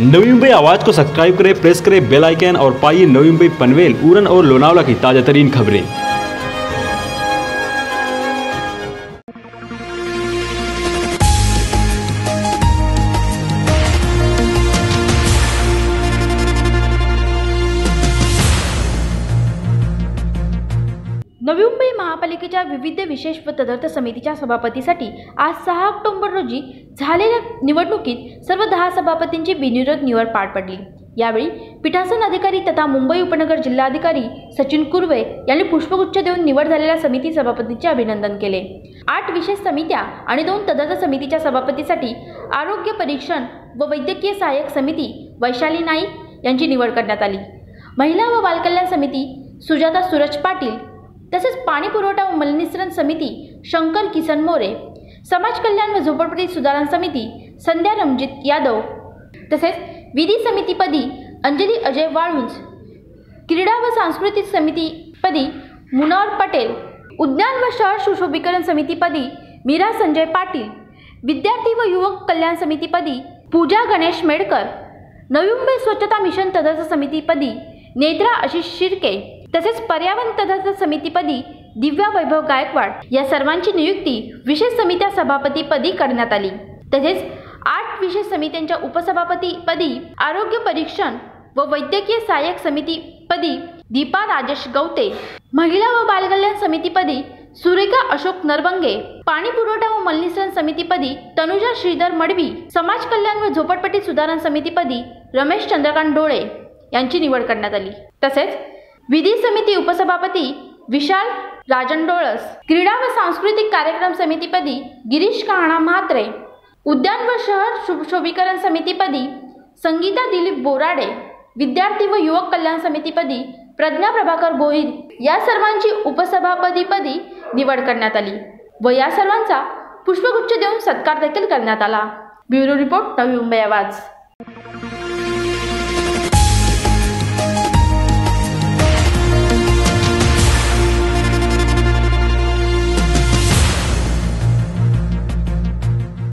नवी मुंबई आवाज को सब्सक्राइब करें प्रेस करें बेल आइकन और पाइए नवी मुंबई पनवेल उरन और लोनावला की ताज़ा तरीन खबरें। नवी मुंबई महापालिकेच्या विविध विशेष व तदर्थ समितीच्या सभापतीसाठी आज सहा ऑक्टोबर रोजी झालेल्या निवडणुकीत सर्व दहा सभापतींची बिनविरोध निवड पार पडली. यावेळी पीठासन अधिकारी तथा मुंबई उपनगर जिल्हाधिकारी सचिन कुर्वे यांनी पुष्पगुच्छ देऊन निवड झालेल्या समिती सभापतींचे अभिनंदन केले. आठ विशेष समित्या आणि दोन तदर्थ समितीच्या सभापतीसाठी आरोग्य परीक्षण व वैद्यकीय सहाय्यक समिती वैशाली नाईक यांची निवड करण्यात आली. महिला व बालकल्याण समिती सुजाता सूरज पाटील तसेच पाणी पुरवठा व मलनिसरण समिती शंकर किसन मोरे समाज कल्याण व झोपडपट्टी सुधारणा समिती संध्या रमजित यादव तसेच विधी समितीपदी अंजली अजय वाळुंज क्रीडा व सांस्कृतिक समितीपदी मुनवर पटेल उद्यान व शहर सुशोभीकरण समितीपदी मीरा संजय पाटील विद्यार्थी व युवक कल्याण समितीपदी पूजा गणेश मेडकर नवी मुंबई स्वच्छता मिशन तदर्थ समितीपदी नेत्रा आशिष शिर्के तसेच पर्यावरण तदर्थ समितीपदी दिव्या वैभव गायकवाड या सर्वांची नियुक्ती विशेष समित्या सभापतीपदी करण्यात आली. तसेच आठ विशेष समित्यांच्या उपसभापतीपदी आरोग्य परीक्षण व वैद्यकीय सहाय्यक समितीपदी दीपा राजेश गवते महिला व बालकल्याण समितीपदी सुरेखा अशोक नरबंगे पाणी पुरवठा व मलनिसरण समितीपदी तनुजा श्रीधर मडवी समाज कल्याण व झोपडपट्टी सुधारण समितीपदी रमेश चंद्रकांत डोळे यांची निवड करण्यात आली. तसेच विधी समिती उपसभापती विशाल राजन डोळस क्रीडा व सांस्कृतिक कार्यक्रम समितीपदी गिरीश कहाणा म्हात्रे उद्यान व शहर शुभशोभीकरण समितीपदी संगीता दिलीप बोराडे विद्यार्थी व युवक कल्याण समितीपदी प्रज्ञा प्रभाकर गोहिल या सर्वांची उपसभापतीपदी निवड करण्यात आली व या सर्वांचा पुष्पगुच्छ देऊन सत्कार देखील करण्यात आला. ब्युरो रिपोर्ट नवी मुंबई आवाज.